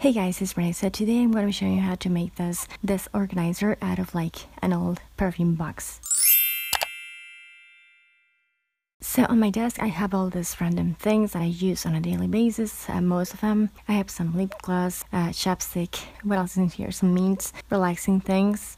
Hey guys, it's Renee. So today I'm going to be showing you how to make this this organizer out of like an old perfume box. So on my desk I have all these random things that I use on a daily basis. Uh, most of them. I have some lip gloss, uh, chapstick. What else is in here? Some mints, relaxing things.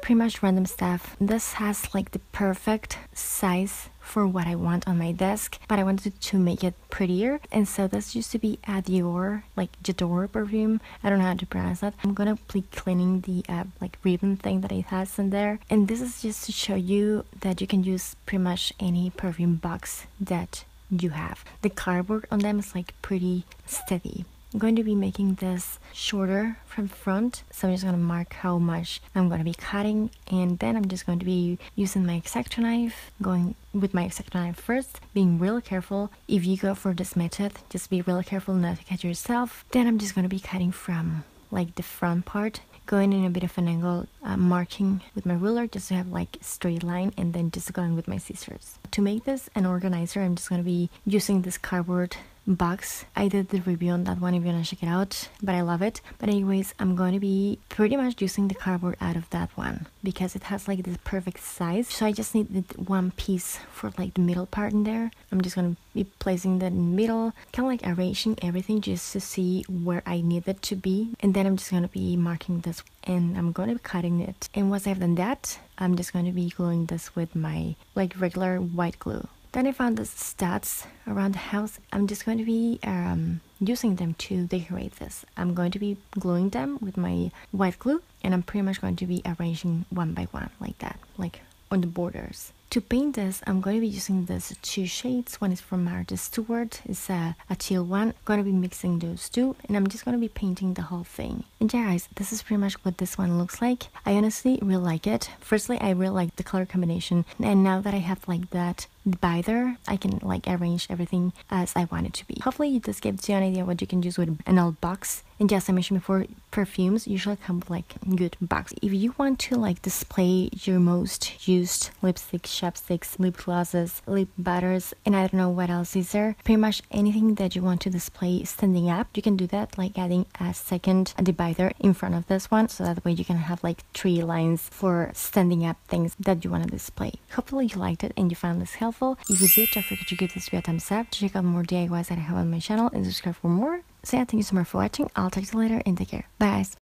Pretty much random stuff. This has like the perfect size for what I want on my desk, but I wanted to make it prettier. And so this used to be a Dior, like J'adore perfume. I don't know how to pronounce that. I'm gonna be cleaning the uh, like ribbon thing that it has in there. And this is just to show you that you can use pretty much any perfume box that you have. The cardboard on them is like pretty steady. I'm going to be making this shorter from front. So I'm just going to mark how much I'm going to be cutting and then I'm just going to be using my X-Acto knife going with my X-Acto knife first being real careful. If you go for this method just be real careful not to cut yourself. Then I'm just going to be cutting from like the front part going in a bit of an angle uh, marking with my ruler just to have like a straight line and then just going with my scissors. To make this an organizer I'm just going to be using this cardboard box. I did the review on that one if you wanna check it out, but I love it. But anyways, I'm going to be pretty much using the cardboard out of that one because it has like the perfect size. So I just need one piece for like the middle part in there. I'm just gonna be placing that in the middle, kind of like arranging everything just to see where I need it to be. And then I'm just gonna be marking this and I'm gonna be cutting it. And once I've done that, I'm just going to be gluing this with my like regular white glue. Then I found the studs around the house. I'm just going to be um, using them to decorate this. I'm going to be gluing them with my white glue and I'm pretty much going to be arranging one by one like that, like on the borders. To paint this, I'm going to be using these two shades. One is from Martha Stewart, it's a, a teal one. I'm going to be mixing those two, and I'm just going to be painting the whole thing. And yeah, guys, this is pretty much what this one looks like. I honestly really like it. Firstly, I really like the color combination, and now that I have like that divider, I can like arrange everything as I want it to be. Hopefully, this gives you an idea what you can use with an old box. And yes, I mentioned before, perfumes usually come with like good box. If you want to like display your most used lipstick chapsticks, lip glosses, lip butters, and I don't know what else is there. Pretty much anything that you want to display standing up, you can do that, like adding a second divider in front of this one, so that way you can have like three lines for standing up things that you want to display. Hopefully you liked it and you found this helpful. If you did, don't forget to give this video a thumbs up, to check out more DIYs that I have on my channel, and subscribe for more. So yeah, thank you so much for watching. I'll talk to you later and take care. Bye guys.